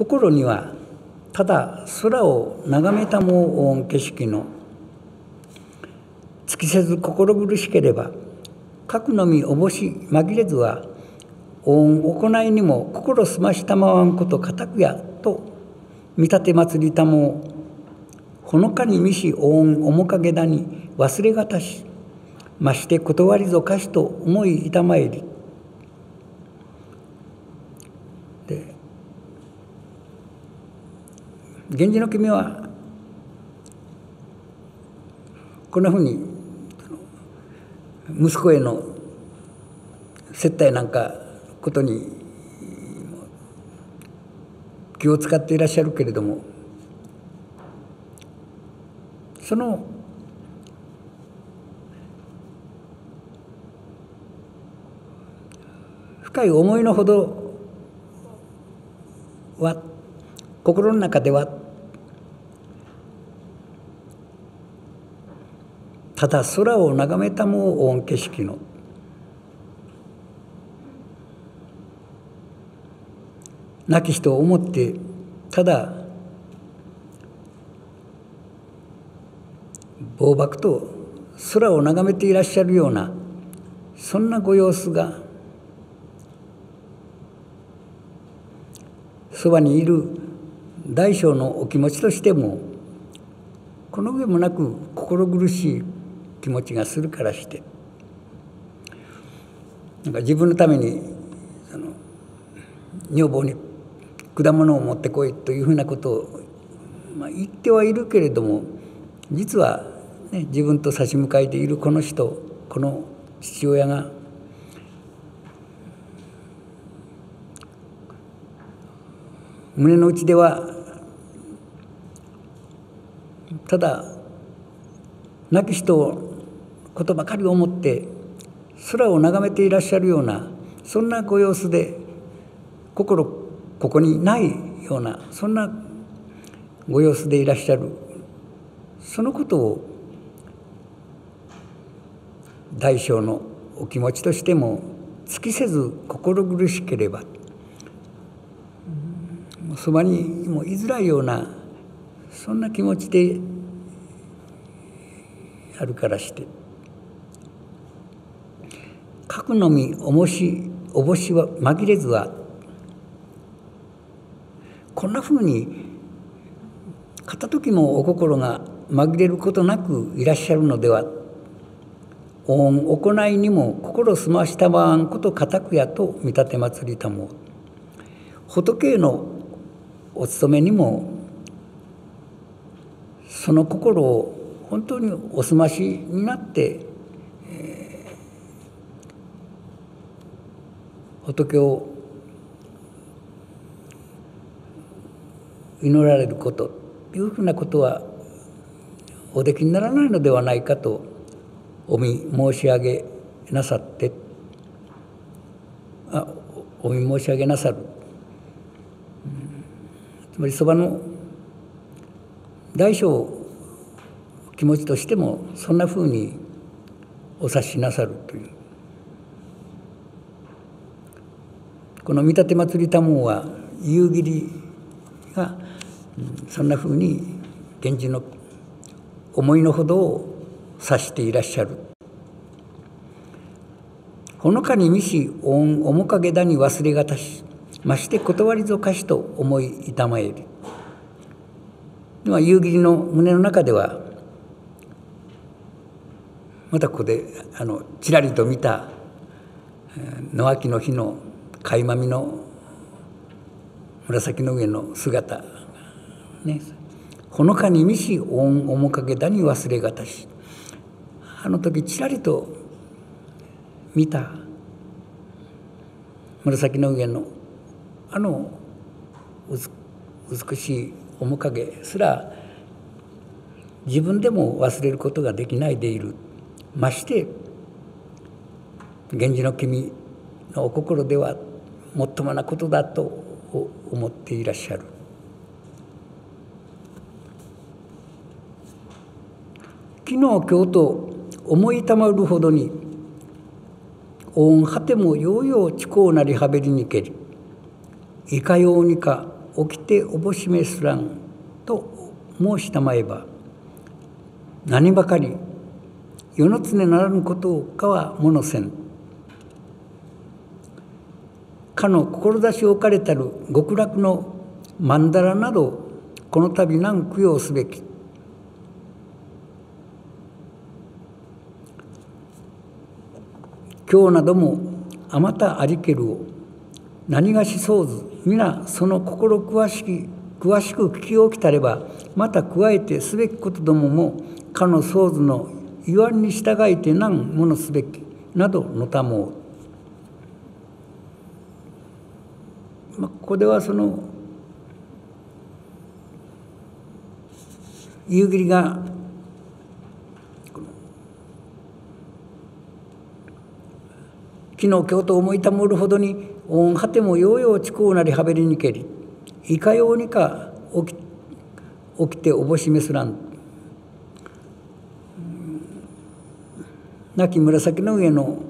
心にはただ空を眺めたもう景色の尽きせず心苦しければ核のみおぼし紛れずは御行いにも心すましたまわんこと固くやと見立て祭りたもほのかに見し御面影だに忘れがたしまして断りぞかしと思いいたまえり。源氏の君はこんなふうに息子への接待なんかことに気を使っていらっしゃるけれどもその深い思いのほどは心の中ではただ空を眺めたもう景色の。亡き人を思ってただ暴漠と空を眺めていらっしゃるようなそんなご様子が。そばにいる大小のお気持ちとしてもこの上もなく心苦しい気持ちがするからして。なんか自分のためにその女房に果物を持ってこいというふうなことを、まあ、言ってはいるけれども実は、ね、自分と差し向かいでいるこの人この父親が胸の内ではただ亡き人のことばかり思って空を眺めていらっしゃるようなそんなご様子で心ここにないようなそんなご様子でいらっしゃる。そのことを大小のお気持ちとしても尽きせず心苦しければそばにもいづらいようなそんな気持ちであるからして「核のみおもしおぼしは紛れずはこんなふうに片時もお心が紛れることなくいらっしゃるのでは御行いにも心澄ましたばんこと固くやと見立て祭りたも仏へのお勤めにもその心を本当にお澄ましになって、えー、仏を祈られることというふうなことはおできにならないのではないかとお見申し上げなさってあお見申し上げなさる、つまりそばの大小気持ちとしてもそんなふうにお察しなさるという。この見立て祭り多聞は夕霧がそんなふうに源氏の思いのほどを指していらっしゃる。ほのかに見し御面影だに忘れがたしまして断りぞかしと思い痛まえる。まあ、夕霧の胸の中ではまたここであのちらりと見た野秋の日の垣間見の紫の上の姿。ね。ほのかに見し御面影だに忘れがたし。あの時ちらりと見た紫の上のあの美しい面影すら自分でも忘れることができないでいる。まして源氏の君のお心ではもっともなことだと思っていらっしゃる。昨日今日と思いたまるほどに御果てもようよう地高なりはべりにけりいかようにか起きておぼしめすらんと申したまえば何ばかり世の常ならぬことかはものせんかの志を置かれたる極楽の曼荼羅などこの度何供養すべき今日などもあまたありけるを何がしそうず皆その心詳しき詳しく聞き置きたればまた加えてすべきことどももかの想図の言わんに従いて何ものすべきなどのたもう。まあ、ここではその夕霧が昨日今日と思いたもるほどに御果てもようようちこうなりはべりにけりいかようにか起き起きておぼしめすらん。亡き紫の上の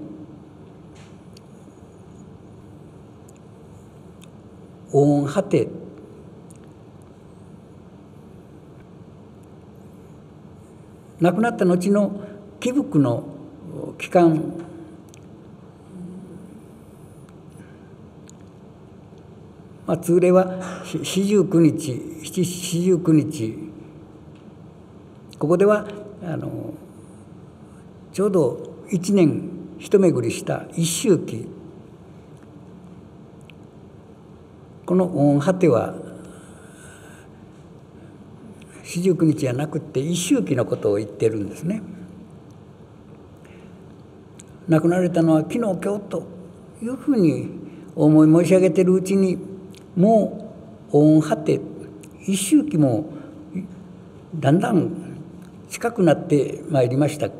御果て。亡くなった後の貴福の期間まあ、通例は四十九日七四十九日。ここではあのちょうど一年一巡りした一周期この果ては四十九日じゃなくて一周期のことを言ってるんですね。亡くなられたのは昨日今日というふうに思い申し上げてるうちにもう御果て一周期もだんだん近くなってまいりました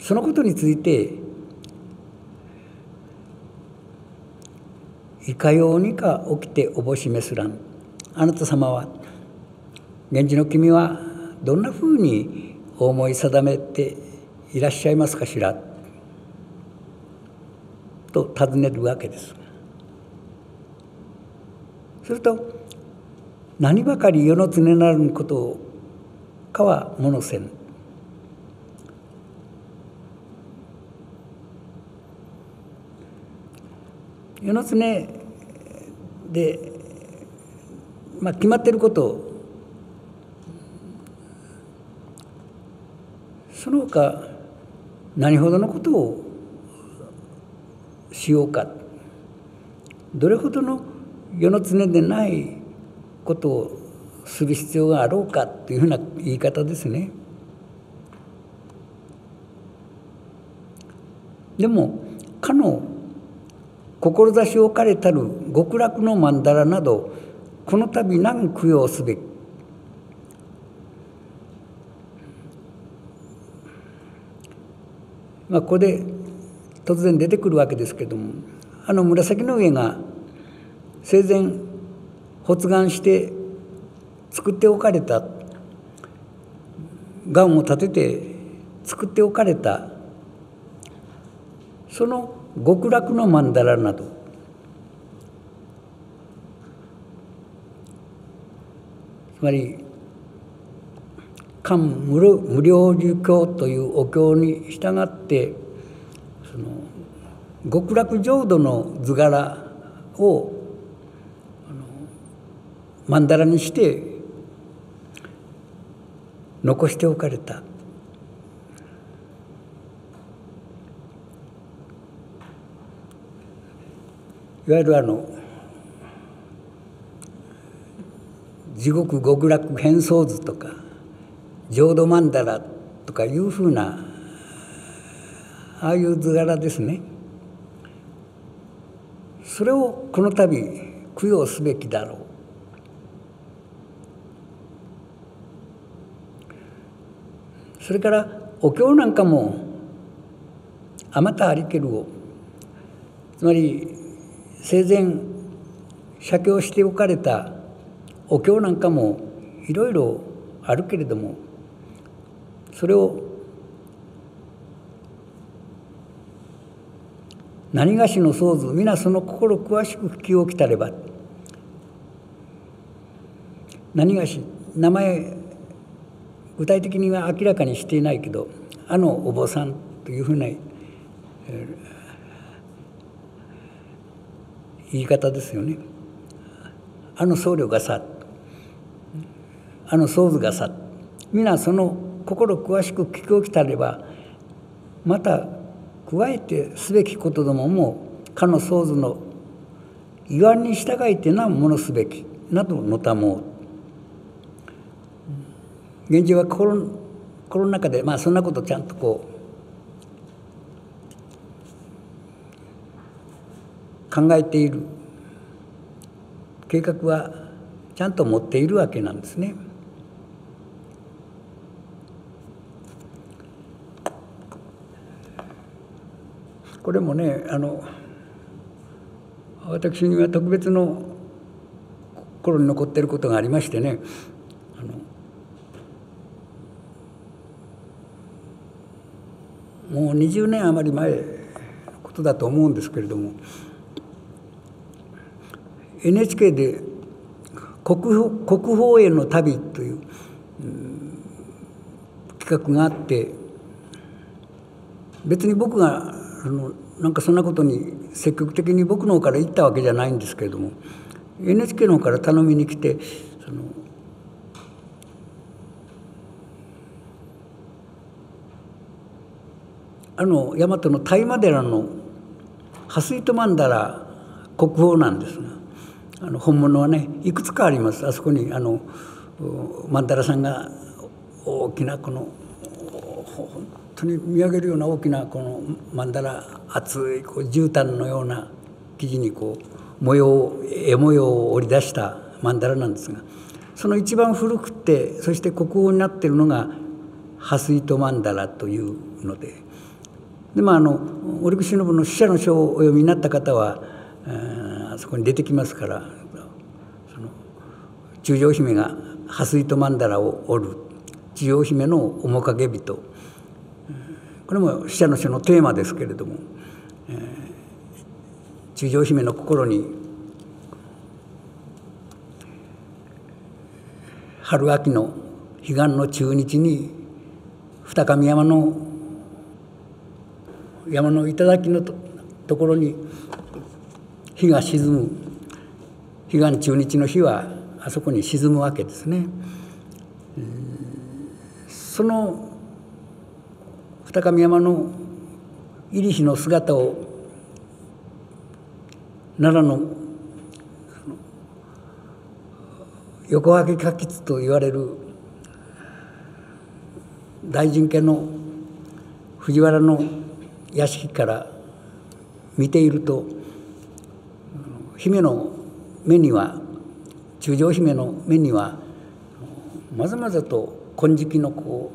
そのことについていかようにか起きておぼしめすらんあなた様は源氏の君はどんなふうに思い定めていらっしゃいますかしら？と尋ねるわけです。すると何ばかり世の常なることかはものせん。世の常で、まあ、決まってること。その他何ほどのことをしようか。どれほどの世の常でないことをする必要があろうか。というふうな言い方ですね。でもかの志を置かれたる極楽の曼荼羅などこの度何供養すべき。まあここで突然出てくるわけですけどもあの紫の上が生前発願して作っておかれたがんを立てて作っておかれたその極楽の曼荼羅など。つまり漢無料寿経というお経に従ってその極楽浄土の図柄を曼荼羅にして残しておかれた。いわゆるあの地獄極楽変装図とか浄土曼荼羅とかいうふうなああいう図柄ですね。それをこの度供養すべきだろう。それからお経なんかもあまたありけるを。つまり生前写経しておかれたお経なんかもいろいろあるけれどもそれを何がしの想像皆その心詳しく聞き置きたれば何がし名前具体的には明らかにしていないけどあのお坊さんというふうな、言い方ですよね。あの僧侶がさあの僧図がさ皆その心詳しく聞き起きたればまた加えてすべきことどももかの僧図の言わんに従いてなものすべきなどのたもう現状は心心の中でまあそんなことちゃんとこう考えている。計画はちゃんと持っているわけなんですね。これもねあの私には特別の心に残っていることがありましてね。もう20年余り前のことだと思うんですけれども。NHK で国国宝への旅という、うん、企画があって別に僕があのなんかそんなことに積極的に僕の方から言ったわけじゃないんですけれども NHK の方から頼みに来てそのあの大和の大麻寺のハスイトマンダラ国宝なんですがあの本物はねいくつかあります。あそこにあのマンダラさんが大きなこの本当に見上げるような大きなこの曼荼羅厚いこう絨毯のような生地にこう模様絵模様を織り出した曼荼羅なんですがその一番古くてそして国宝になっているのが蓮糸曼荼羅というのででまああの折口信の死者の書をお読みになった方はあそこに出てきますからその中将姫が蓮糸曼荼羅を織る中将姫の面影人これも死者の書のテーマですけれども、えー、中将姫の心に春秋の彼岸の中日に二上山の山の頂のところに日が沈む彼岸中日の日はあそこに沈むわけですね。その二上山の入日の姿を奈良の横分け花吉と言われる大臣家の藤原の屋敷から見ていると姫の目には中将姫の目にはまざまざと金色のこ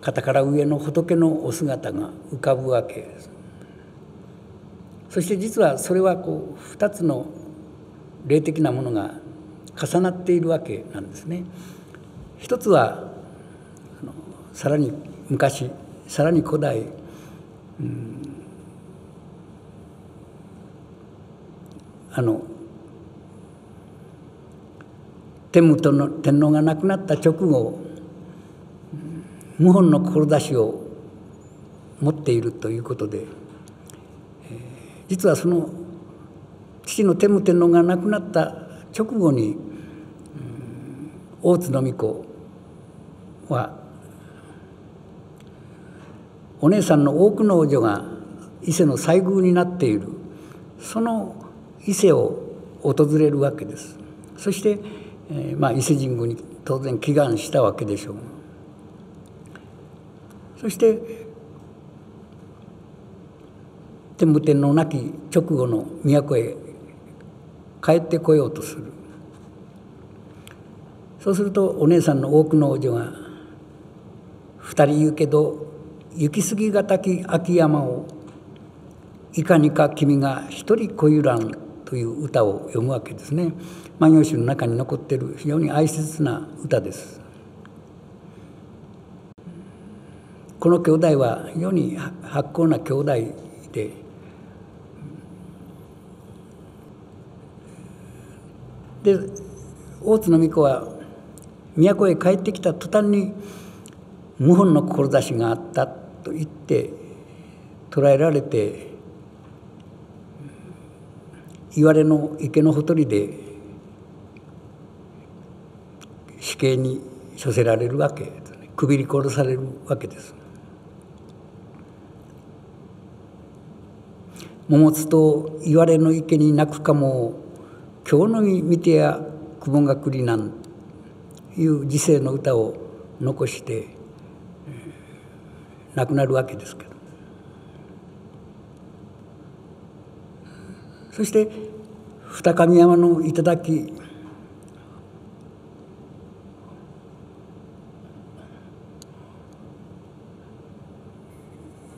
う肩から上の仏のお姿が浮かぶわけですそして実はそれはこう2つの霊的なものが重なっているわけなんですね。一つはさらに昔さらに古代、うん、あの天武との天皇が亡くなった直後謀反の志を持っているということで、えー、実はその父の天武天皇が亡くなった直後に、うん、大津の巫女はお姉さんの多くの王女が伊勢の西宮になっている。その伊勢を訪れるわけです。そして、えーまあ、伊勢神宮に当然祈願したわけでしょう。そして天武天皇亡き直後の都へ帰ってこようとするそうするとお姉さんの多くの王女が「二人言うけど行き過ぎがたき秋山をいかにか君が一人こゆらん」という歌を読むわけですね。万葉集の中に残っている非常に哀切な歌です。この兄弟は世に発行な兄弟でで大津の巫女は都へ帰ってきた途端に謀反の志があったと言って捕らえられてわれの池のほとりで死刑に処せられるわけですねくびり殺されるわけです。桃津といわれの池に泣くかも今日の見てや雲がくりなんいう時世の歌を残して亡くなるわけですけどそして二上山の頂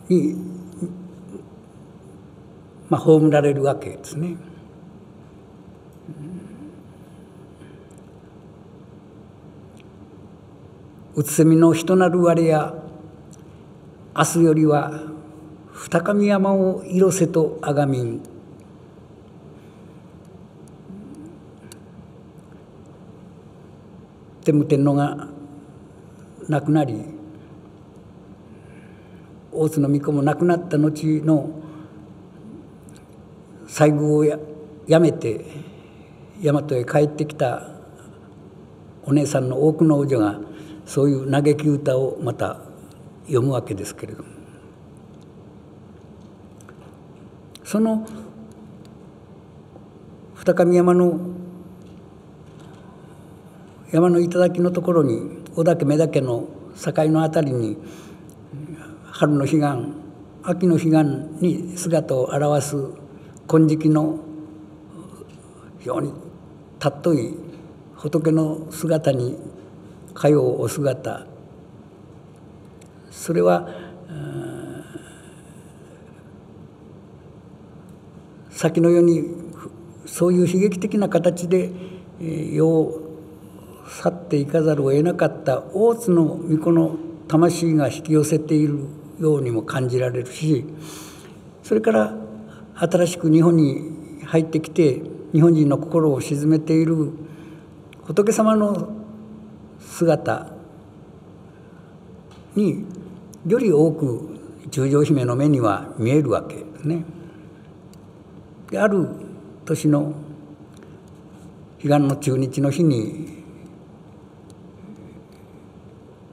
に、まあ、葬られるわけですね。うつせみの人なる我や明日よりは二上山を色せとあがみん。天武天皇が亡くなり大津の巫女も亡くなった後の西宮をややめて大和へ帰ってきたお姉さんの多くの王女がそういう嘆き歌をまた読むわけですけれども。その二上山の山の頂のところに小岳目岳の境の辺りに春の彼岸秋の彼岸に姿を現す金色の非常に尊い仏の姿にかようお姿。それは先の世にそういう悲劇的な形で世を去っていかざるを得なかった大津の巫女の魂が引き寄せているようにも感じられるしそれから新しく日本に入ってきて日本人の心を鎮めている仏様の姿により多く十条姫の目には見えるわけですね。である年の彼岸の中日の日に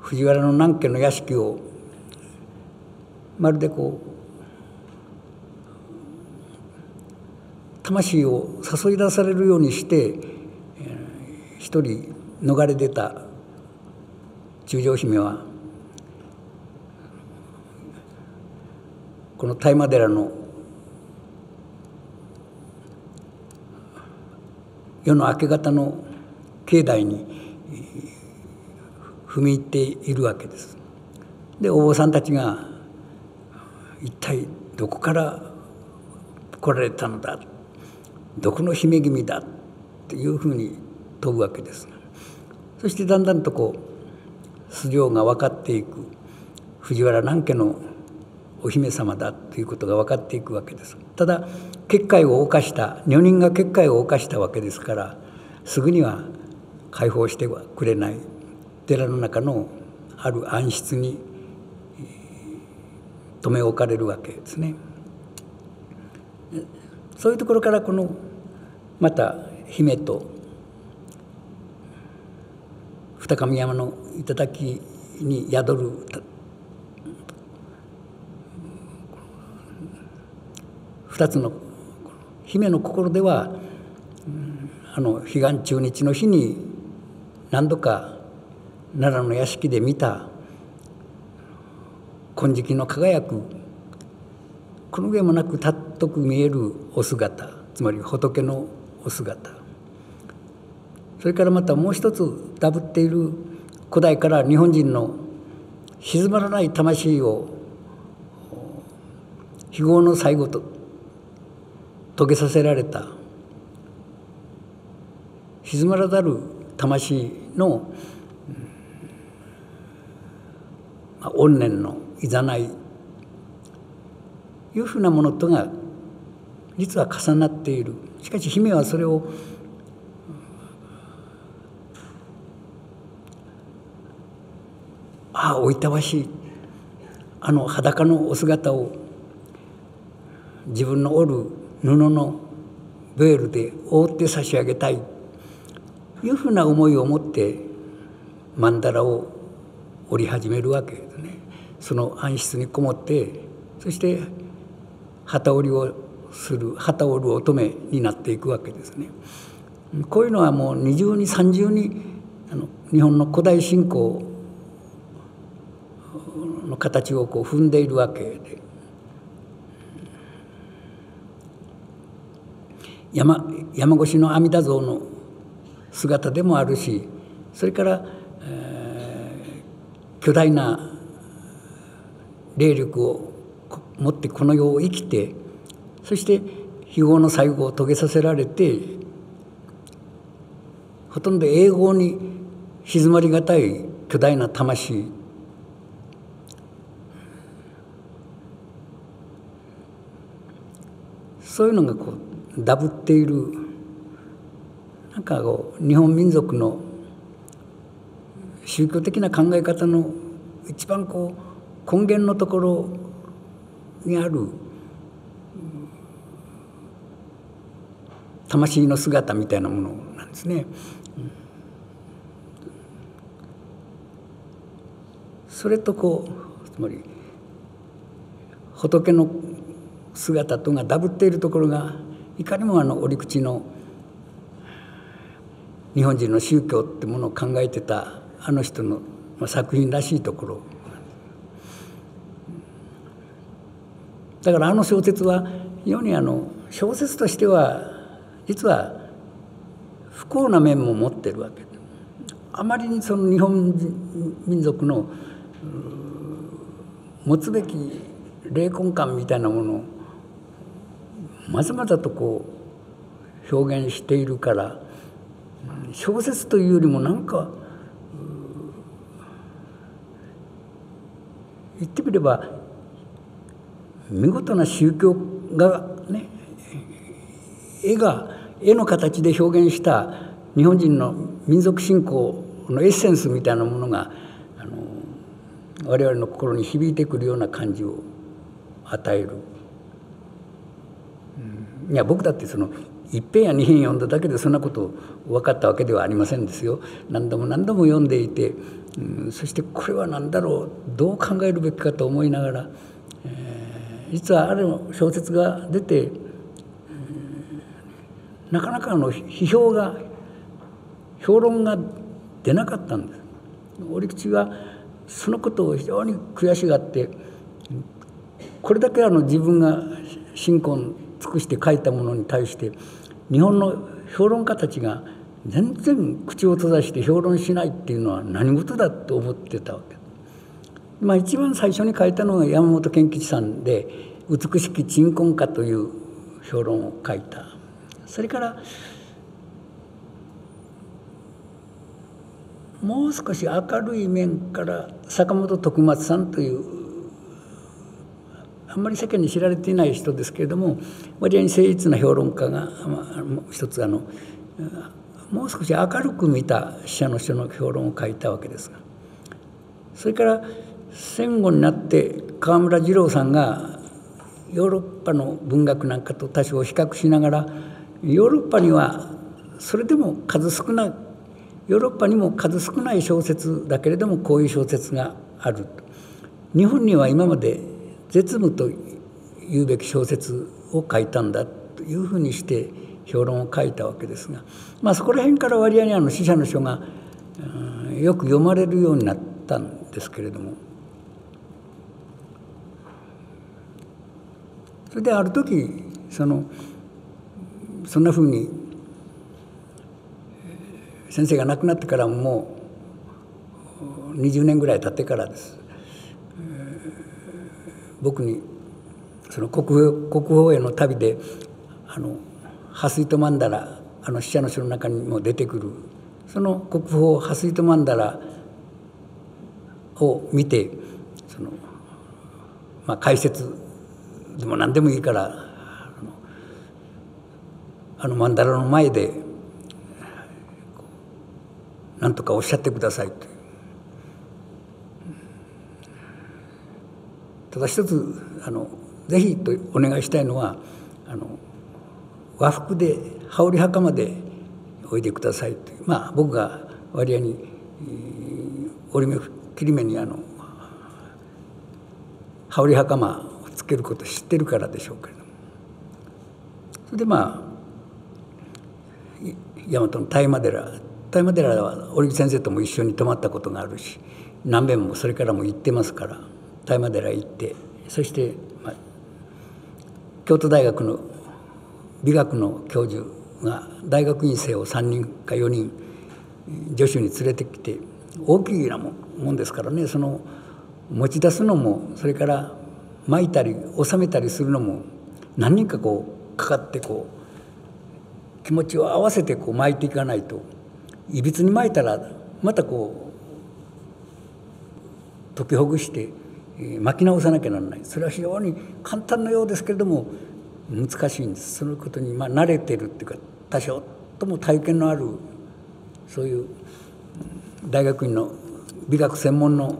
藤原の南家の屋敷をまるでこう魂を誘い出されるようにして一人逃れ出た中将姫はこの大麻寺の夜の明け方の境内に踏み入っているわけです。でお坊さんたちが一体どこから来られたのだ？どこの姫君だ？っていうふうに問うわけです。そしてだんだんとこう素性が分かっていく。藤原南家のお姫様だということが分かっていくわけです。ただ結界を犯した女人が結界を犯したわけですからすぐには解放してはくれない。寺の中のある暗室に留め置かれるわけですね。そういうところからこのまた姫と二上山の頂に宿る二つの姫の心ではあの彼岸中日の日に何度か奈良の屋敷で見た金色の輝くこの上もなくたっとく見えるお姿つまり仏のお姿。それからまたもう一つダブっている古代から日本人の静まらない魂を非業の最後と遂げさせられた静まらざる魂の怨念のいざない。いうふうなものとが実は重なっている。しかし姫はそれをああおいたわしい。あの裸のお姿を自分の織る布のベールで覆って差し上げたい。いうふうな思いを持って曼荼羅を織り始めるわけ。その暗室にこもってそして旗織りをする旗織る乙女になっていくわけですね。こういうのはもう二重に三重にあの日本の古代信仰の形をこう踏んでいるわけで山山越しの阿弥陀像の姿でもあるしそれから、えー、巨大な霊力を持ってこの世を生きてそして非業の最後を遂げさせられてほとんど永劫に静まりがたい巨大な魂。そういうのがこうダブっているなんかこう日本民族の宗教的な考え方の一番こう根源のところにある魂の姿みたいなものなんですね。それとこうつまり仏の姿とがダブっているところがいかにもあの折口の日本人の宗教ってものを考えてたあの人の作品らしいところだからあの小説は非常にあの小説としては実は不幸な面も持ってるわけあまりにその日本民族の持つべき霊魂感みたいなものをまざまざとこう表現しているから小説というよりもなんか言ってみれば見事な宗教がね絵が絵の形で表現した日本人の民族信仰のエッセンスみたいなものがあの我々の心に響いてくるような感じを与える。いや僕だってその一遍や二遍読んだだけでそんなこと分かったわけではありませんですよ。何度も何度も読んでいて、うん、そしてこれは何だろうどう考えるべきかと思いながら、えー、実はある小説が出て、なかなかの批評が評論が出なかったんです。折口はそのことを非常に悔しがってこれだけあの自分が信仰尽くして書いたものに対して日本の評論家たちが全然口を閉ざして評論しないっていうのは何事だと思ってたわけ。まあ、一番最初に書いたのが山本健吉さんで「美しき鎮魂歌」という評論を書いた。それからもう少し明るい面から坂本徳松さんというあんまり世間に知られていない人ですけれども割合に誠実な評論家が、まあ、一つあのもう少し明るく見た死者の人の評論を書いたわけですがそれから戦後になって河村二郎さんがヨーロッパの文学なんかと多少比較しながらヨーロッパにはそれでも数少ないヨーロッパにも数少ない小説だけれどもこういう小説がある。日本には今まで絶務と言うべき小説を書いたんだというふうにして評論を書いたわけですが、まあ、そこら辺から割合にあの死者の書が、うん、よく読まれるようになったんですけれどもそれである時そのそんなふうに先生が亡くなってからもう20年ぐらい経ってからです。僕にその国国宝への旅であのハスイトマンダラあの死者の書の中にも出てくるその国宝ハスイトマンダラを見てその、まあ、解説でも何でもいいからあのマンダラの前で何とかおっしゃってくださいとただ一つあのぜひとお願いしたいのはあの和服で羽織袴でおいでくださいとまあ僕が割合に、折り目切り目にあの羽織袴つけること知ってるからでしょうけれど。もそれでまあ大和の大麻寺大麻寺は織木先生とも一緒に泊まったことがあるし何遍もそれからも行ってますから大麻寺行ってそして、まあ、京都大学の美学の教授が大学院生を3人か4人助手に連れてきて大きいなもんですからねその持ち出すのもそれから巻いたり収めたりするのも何人かこうかかってこう気持ちを合わせてこう巻いていかないといびつに巻いたらまたこう解きほぐして巻き直さなきゃならない。それは非常に簡単なようですけれども難しいんです。そのことにまあ慣れてるっていうか多少とも体験のあるそういう大学院の美学専門の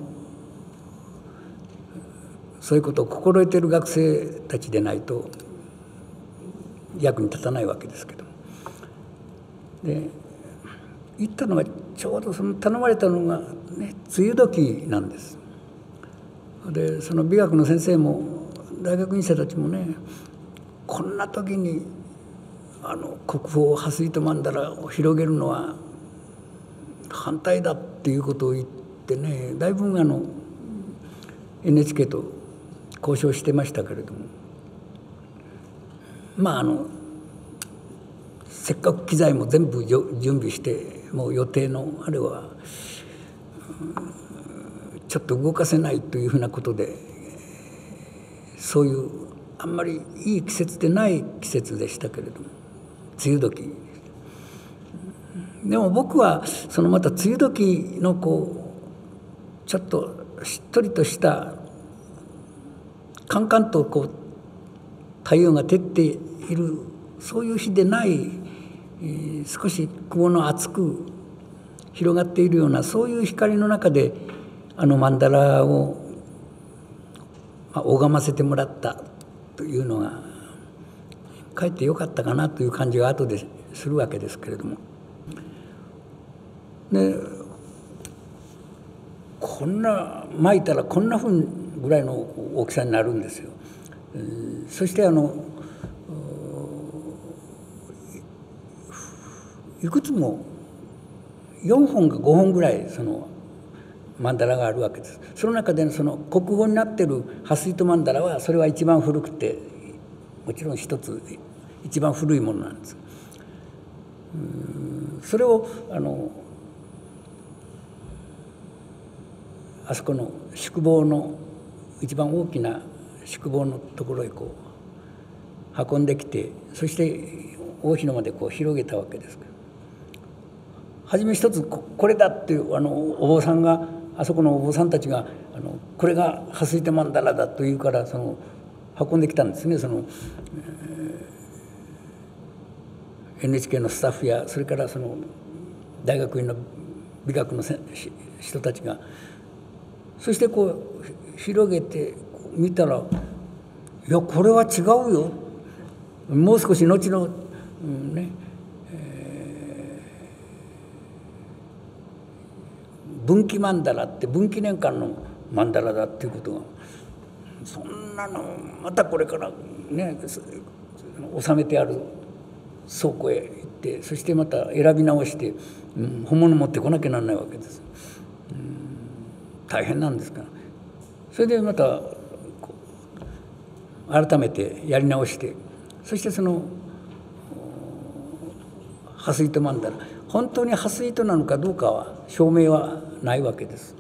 そういうことを心得てる学生たちでないと役に立たないわけですけどで行ったのがちょうどその頼まれたのが、ね、梅雨時なんです。でその美学の先生も大学院生たちもねこんな時にあの国宝破水と曼荼羅を広げるのは反対だっていうことを言ってねだいぶあの NHK と交渉してましたけれども。まああのせっかく機材も全部準備してもう予定のあれはちょっと動かせないというふうなことでそういうあんまりいい季節でない季節でしたけれども。梅雨時。でも僕はそのまた梅雨時のこうちょっとしっとりとしたカンカンとこう太陽が照っているそういう日でない少し雲の厚く広がっているようなそういう光の中であの曼荼羅を、まあ、拝ませてもらったというのがかえってよかったかなという感じが後でするわけですけれども。でこんな巻いたらこんなふうにぐらいの大きさになるんですよ。そしてあのいくつも4本か5本ぐらいその曼荼羅があるわけですその中でその国語になってる「蓮糸曼荼羅」はそれは一番古くてもちろん一つ一番古いものなんですそれをあのあそこの宿坊の一番大きな宿坊のところへこう運んできてそして大日のまでこう広げたわけです。から初め一つこれだっていうあのお坊さんがあそこのお坊さんたちがあのこれが「蓮池曼荼羅だ」というからその運んできたんですね。その、えー、NHK のスタッフやそれからその大学院の美学の人たちがそしてこう広げて見たら「いやこれは違うよ」もう少し後の、うん、ね分岐曼荼羅って分岐年間の曼荼羅だっていうことがそんなのまたこれからね収めてある倉庫へ行ってそしてまた選び直して、うん、本物持ってこなきゃなんないわけです。大変なんですか？らそれでまた改めてやり直してそしてその蓮糸曼荼羅本当に蓮糸なのかどうかは証明はないわけです。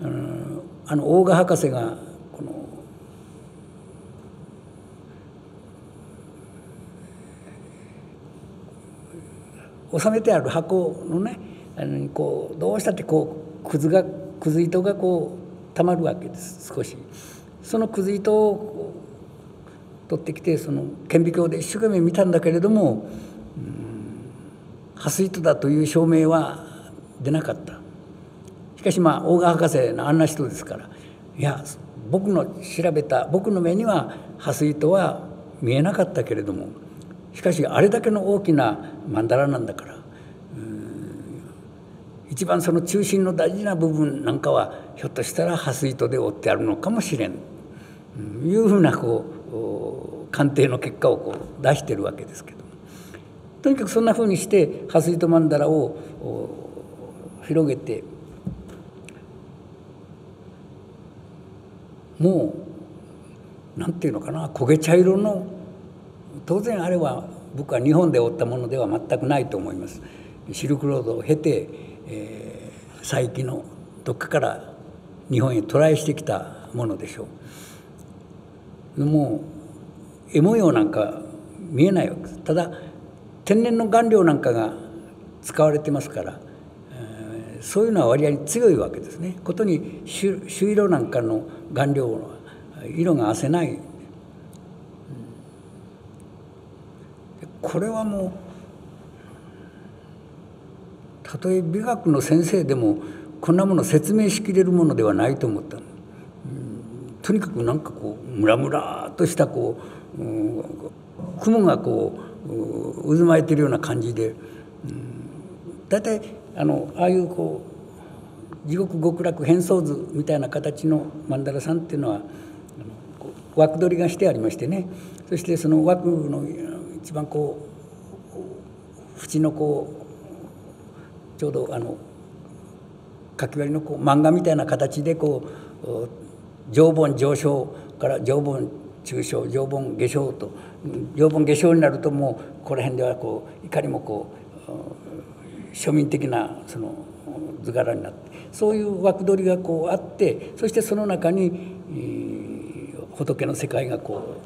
あの大賀博士がこの収めてある箱のねあのこうどうしたってこうくずがくず糸がこうたまるわけです少し。そのくず糸を取ってきてその顕微鏡で一生懸命見たんだけれども、うん、蓮糸だという証明は出なかった。しかしまあ大川博士のあんな人ですからいや僕の調べた僕の目には蓮糸は見えなかったけれどもしかしあれだけの大きな曼荼羅なんだから一番その中心の大事な部分なんかはひょっとしたら蓮糸で折ってあるのかもしれんいうふうなこう鑑定の結果をこう出してるわけですけどとにかくそんなふうにして蓮糸曼荼羅を広げてもう何て言うのかな焦げ茶色の当然あれは僕は日本で織ったものでは全くないと思います。シルクロードを経て、えー、佐伯のどっかから日本へ渡来してきたものでしょう。もう絵模様なんか見えないわけです。ただ天然の顔料なんかが使われてますから、えー、そういうのは割合に強いわけですね。ことに朱色なんかの顔料は色があせないこれはもうたとえ美学の先生でもこんなもの説明しきれるものではないと思った。の。とにかくなんかこうムラムラとしたこう、雲がこう渦巻いてるような感じで、大体あのああいうこう地獄極楽変装図みたいな形の曼荼羅さんっていうのは枠取りがしてありましてね。そしてその枠の一番こう縁のこうちょうどあのかき割りのこう漫画みたいな形でこう上本上昇から上本中小上本下昇と上本下昇になるともうこの辺ではこういかにもこう庶民的なその図柄になってそういう枠取りがこうあってそしてその中に仏の世界がこ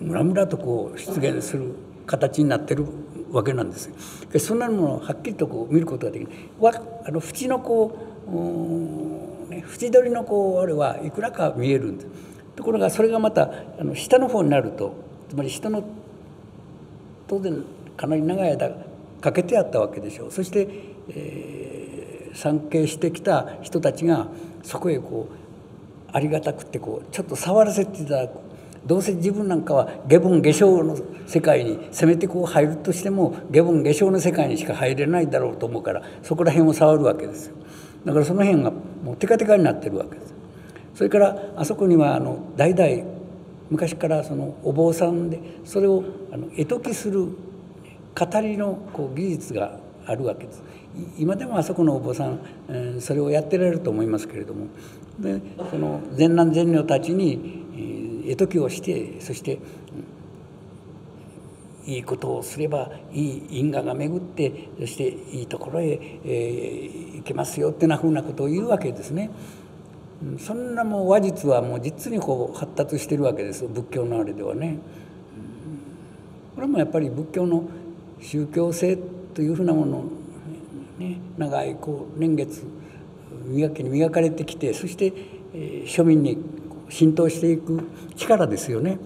うムラムラとこう出現する形になってるわけなんです。でそんなものをはっきりとこう見ることができるわあの縁のこう、ね、縁取りのこうあれはいくらか見えるんですところがそれがまたあの下の方になるとつまり人の当然かなり長い間かけてあったわけでしょう。そして、えー、参詣してきた人たちがそこへこうありがたくてこうちょっと触らせていただくどうせ自分なんかは下凡下生の世界にせめてこう入るとしても下凡下生の世界にしか入れないだろうと思うからそこら辺を触るわけですよ。だからその辺がもうテカテカになってるわけです。それからあそこにはあの代々昔からそのお坊さんでそれをあの絵解きする語りのこう技術があるわけです。今でもあそこのお坊さん、えー、それをやってられると思いますけれども。でその善男善女たちに絵解きをしてそしていいことをすればいい因果が巡ってそしていいところへ、えー、行けますよってなふうなことを言うわけですね。そんなもう話術はもう実にこう発達してるわけです仏教のあれではね。これもやっぱり仏教の宗教性というふうなものね長いこう年月磨きに磨かれてきてそして、えー、庶民に浸透していく力ですよね、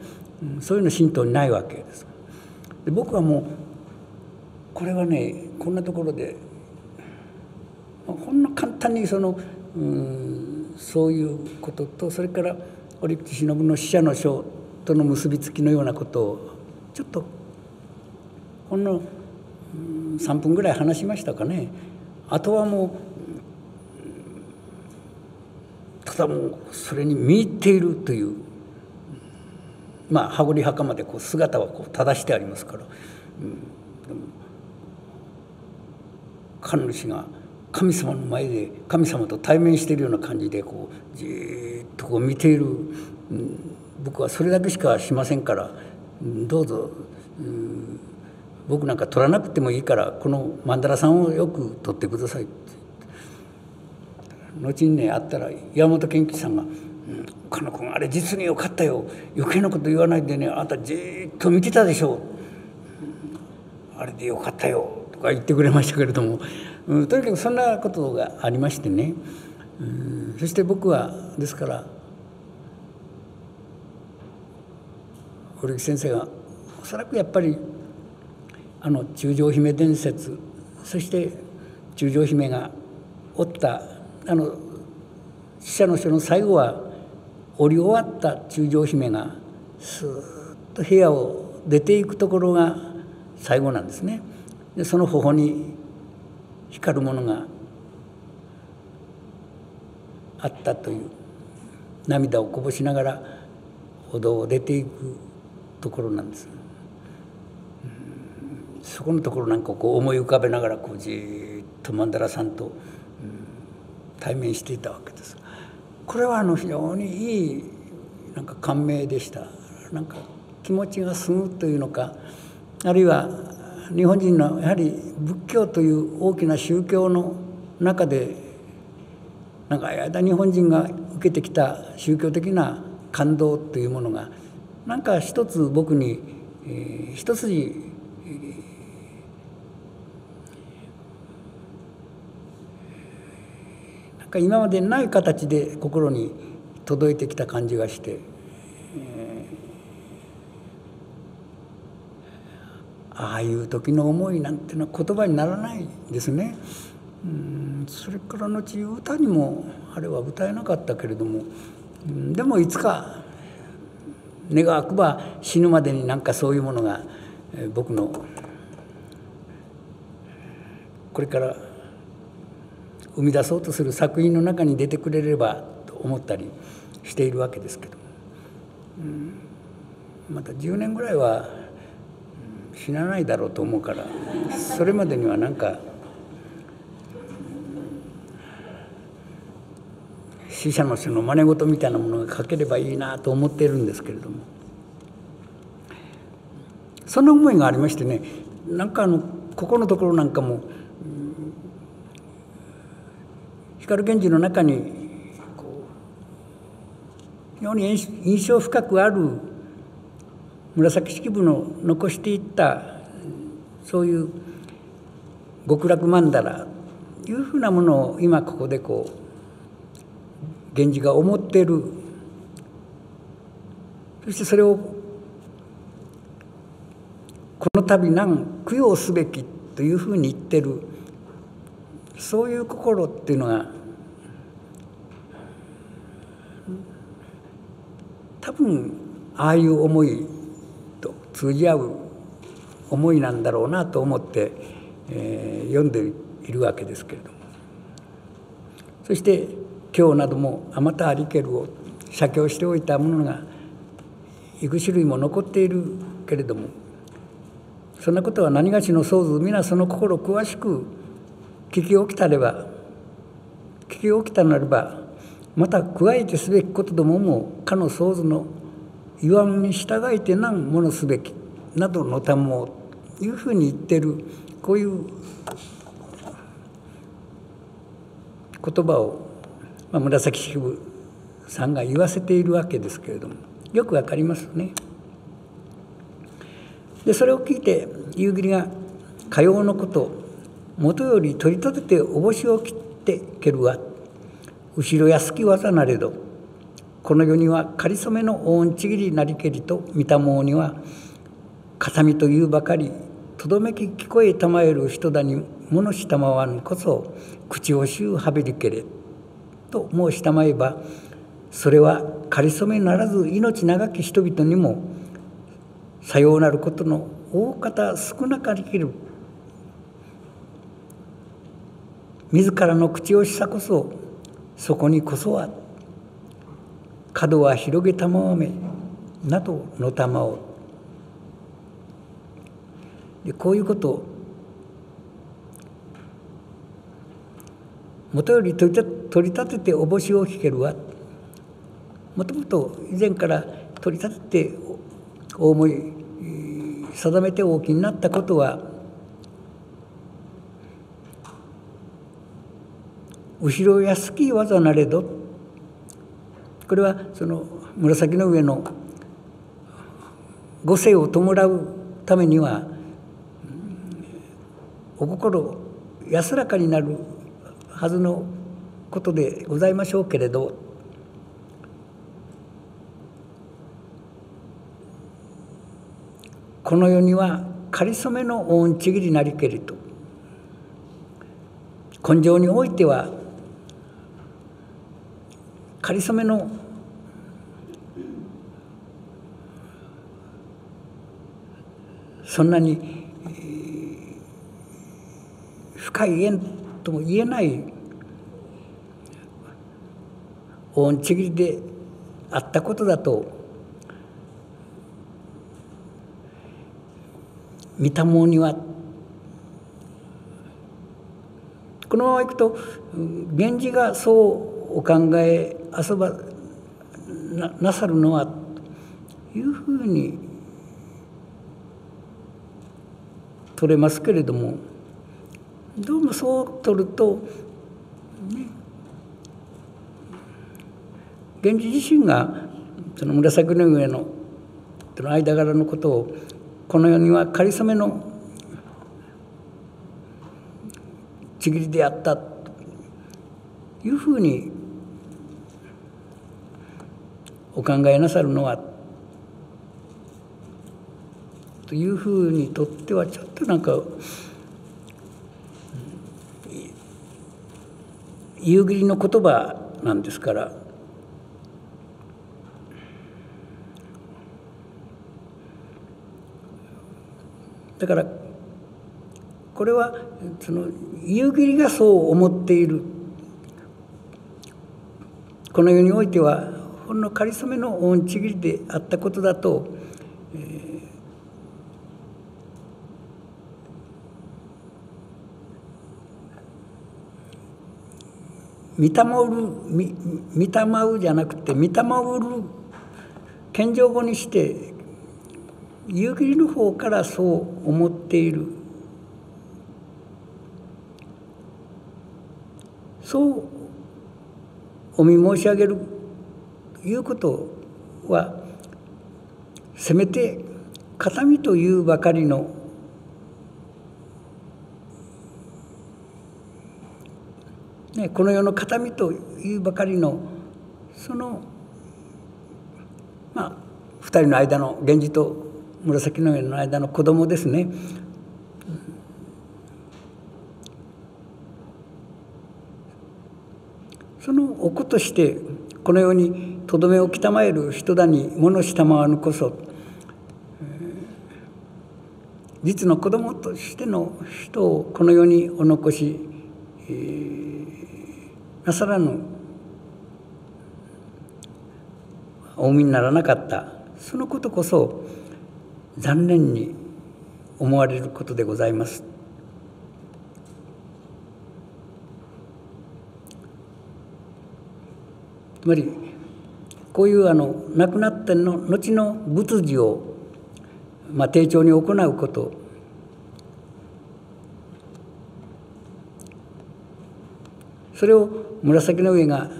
うん、そういうの浸透にないわけです。で僕はもうこれはねこんなところでほんの簡単にそのうんそういうこととそれから折口忍の死者の書との結びつきのようなことをちょっとほんの3分ぐらい話しましたかね。あとはもうただもそれに見入っているというまあ羽織袴でこう姿はこう正してありますから、うん、神主が神様の前で神様と対面しているような感じでこうじっとこう見ている、うん、僕はそれだけしかしませんから、うん、どうぞ、うん、僕なんか取らなくてもいいからこの曼荼羅さんをよく取ってください。後にね会ったら山本健吉さんが「岡野君あれ実によかったよ余計なこと言わないでねあんたじっと見てたでしょ。う」あれでよかったよ」とか言ってくれましたけれども、うん、とにかくそんなことがありましてね、うん、そして僕はですから堀木先生がおそらくやっぱりあの中将姫伝説そして中将姫がおったあの死者の書の最後は折り終わった中将姫がスーッと部屋を出ていくところが最後なんですね。でその頬に光るものがあったという涙をこぼしながら歩道を出ていくところなんです。そこのところなんかこう思い浮かべながらこうじっと曼荼羅さんと、対面していたわけです。これはあの非常にいいなんか感銘でした。なんか気持ちが済むというのかあるいは日本人のやはり仏教という大きな宗教の中で長い間日本人が受けてきた宗教的な感動というものがなんか一つ僕に、えー、一筋、えー、なんか今までない形で心に届いてきた感じがして、えー、ああいう時の思いなんてのは言葉にならないですね。うんそれから後歌にもあれは歌えなかったけれどもでもいつか願わくば死ぬまでになんかそういうものが僕のこれから生み出そうとする作品の中に出てくれればと思ったりしているわけですけどうん。また10年ぐらいは死なないだろうと思うからそれまでにはなんか死者の人の真似事みたいなものが書ければいいなと思っているんですけれども。そんな思いがありましてねなんかあのここのところなんかも光源氏の中に非常に印象深くある紫式部の残していったそういう極楽曼荼羅というふうなものを今ここでこう源氏が思っている。そしてそれをこの度何供養すべきというふうに言ってる。そういう心っていうのが多分ああいう思いと通じ合う思いなんだろうなと思って、えー、読んでいるわけですけれども。そして今日などもあまたありけるを写経しておいたものがいく種類も残っているけれどもそんなことは何がしの想像皆その心詳しく聞き起きたれば聞き起きたなればまた加えてすべきことどももかの想像の言わんに従えて何ものすべきなどのたもいうふうに言ってるこういう言葉をまあ、紫式部さんが言わせているわけですけれどもよくわかりますね。でそれを聞いて夕霧が「かようのこと元より取り立てておぼしを切ってけるわ。後ろ安き技なれどこの世にはかりそめの大ちぎりなりけりと見たもうには形見というばかりとどめき聞こえたまえる人だに物したまわんこそ口をしゅうはべりけれ」と申したまえばそれはかりそめならず命長き人々にもさようなることの大方少なかりきる自らの口をしさこそそこにこそは角は広げたまわめなどのたまを。でこういうこともとより取り立てておぼしを引けるわ。もともと以前から取り立ててお思い定めておきになったことは後ろ安き技なれど。これはその紫の上の五世を弔うためにはお心安らかになるはずのことでございましょうけれど。この世にはかりそめの恩ちぎりなりけりと。根性においてはかりそめのそんなに深い縁とも言えない恩ちぎりであったことだと見たもにはこのままいくと源氏がそうお考え遊ばなさるのはというふうに取れますけれどもどうもそう取ると、ね、源氏自身がその紫の上のの間柄のことをこの世にはかりそめのちぎりであったというふうにお考えなさるのはというふうにとってはちょっとなんか夕霧の言葉なんですからだからこれはその夕霧がそう思っている。この世においてはほんのかりそめの恩ちぎりであったことだと、えー、見たまうる見たまうじゃなくて見たまうる謙譲語にして夕霧の方からそう思っている。そうお見申し上げるいうことはせめて形見というばかりのね、この世の形見というばかりのそのまあ2人の間の源氏と紫の上の間の子供ですね。そのお子としてこのようにとどめをきたまえる人だに物したまわぬこそ実の子供としての人をこの世にお残し、えー、なさらぬお産みにならなかったそのことこそ残念に思われることでございます。つまりこういうあの亡くなっての後の仏事を、まあ、丁重に行うこと。それを紫の上が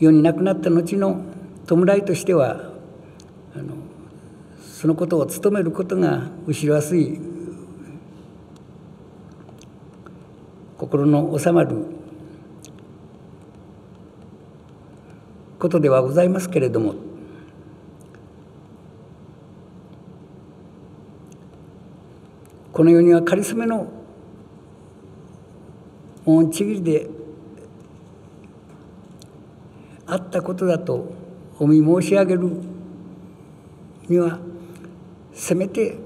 世に亡くなった後の弔いとしてはあのそのことを務めることが後ろ安い心の収まることではございますけれどもこの世にはかりそめの恩ちぎりであったことだとお見申し上げるにはせめて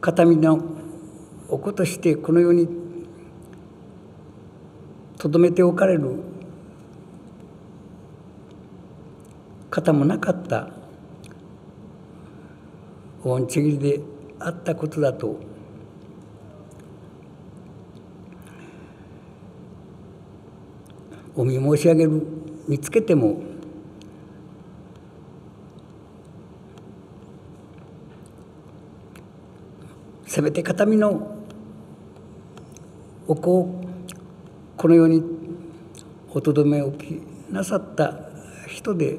形見のお子としてこの世にとどめておかれる方もなかった。恩ちぎりであったことだと。お見申し上げる見つけてもせめて形見のお子をこのようにおとどめ置きなさった人で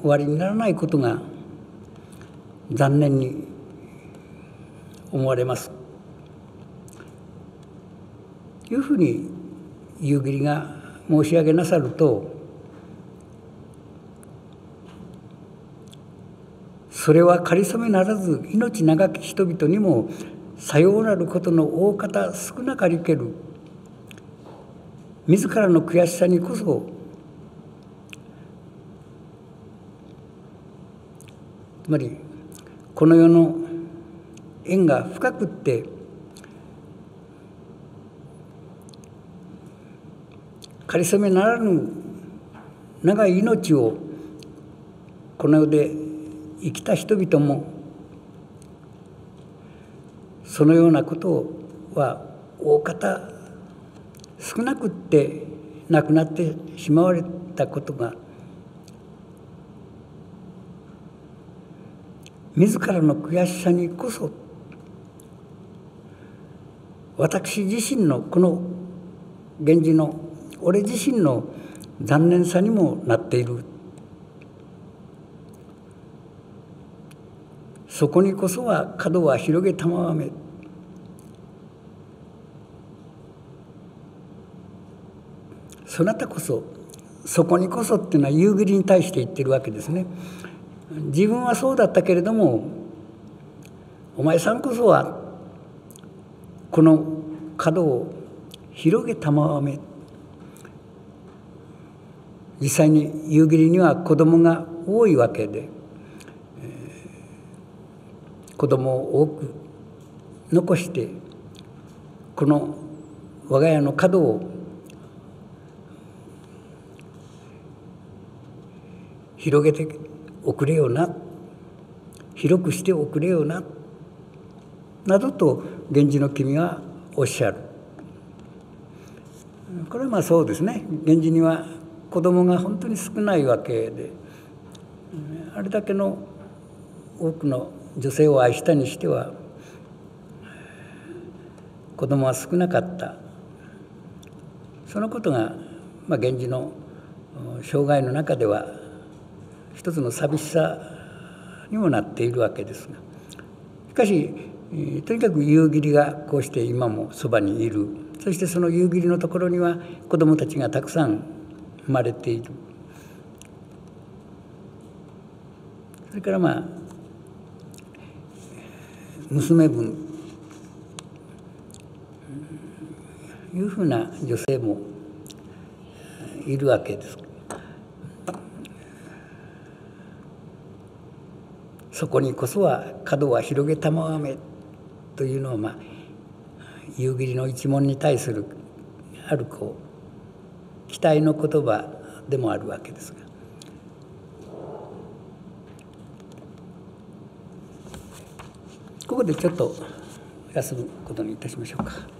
終わりにならないことが残念に思われます。いうふうに夕霧が申し上げなさるとそれはかりそめならず命長き人々にもさようなることの大方少なかりける。自らの悔しさにこそつまりこの世の縁が深くってかりそめならぬ長い命をこの世で生きた人々もそのようなことは大方少なくって亡くなってしまわれたことが自らの悔しさにこそ私自身のこの源氏の俺自身の残念さにもなっている。そこにこそは角は広げたまわめ。そなたこそそこにこそっていうのは夕霧に対して言ってるわけですね。自分はそうだったけれどもお前さんこそはこの角を広げたまわめ。実際に夕霧には子供が多いわけで、子供を多く残してこの我が家の角を広げておくれよな広くしておくれよななどと源氏の君はおっしゃる。これはまあそうですね。源氏には子供が本当に少ないわけであれだけの多くの女性を愛したにしては子供は少なかった。そのことが、まあ、源氏の生涯の中では一つの寂しさにもなっているわけですが。しかしとにかく夕霧がこうして今もそばにいる。そしてその夕霧のところには子どもたちがたくさん生まれている。それからまあ娘分。いうふうな女性もいるわけです。そこにこそは角は広げたまわめというのはまあ夕霧の一門に対するあるこう期待の言葉でもあるわけですが。こでちょっと休むことにいたしましょうか。